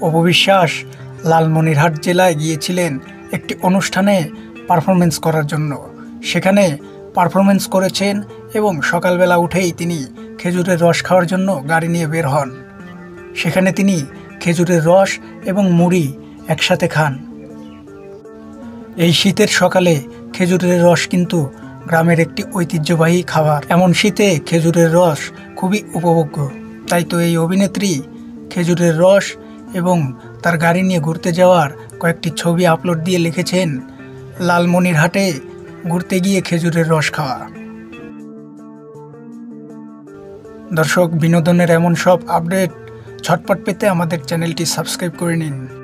অপবিশ্বাস লালমনিরহাট জেলায় গিয়েছিলেন একটি অনুষ্ঠানে পারফরমেন্স করার জন্য। সেখানে পারফরমেন্স করেছেন এবং সকালবেলা উঠেই তিনি খেজুরের রস খাওয়ার জন্য গাড়ি নিয়ে বের হন। সেখানে তিনি খেজুরের রস এবং মুড়ি একসাথে খান। এই শীতের সকালে খেজুরের রস কিন্তু গ্রামের একটি ঐতিহ্যবাহী খাবার। এমন শীতে খেজুরের রস খুবই উপভোগ্য। তাই তো এই অভিনেত্রী খেজুরের রস এবং তার গাড়ি নিয়ে ঘুরতে যাওয়ার কয়েকটি ছবি আপলোড দিয়ে লিখেছেন লালমনিরহাটে ঘুরতে গিয়ে খেজুরের রস খাওয়া। দর্শক, বিনোদনের এমন সব আপডেট ছটপট পেতে আমাদের চ্যানেলটি সাবস্ক্রাইব করে নিন।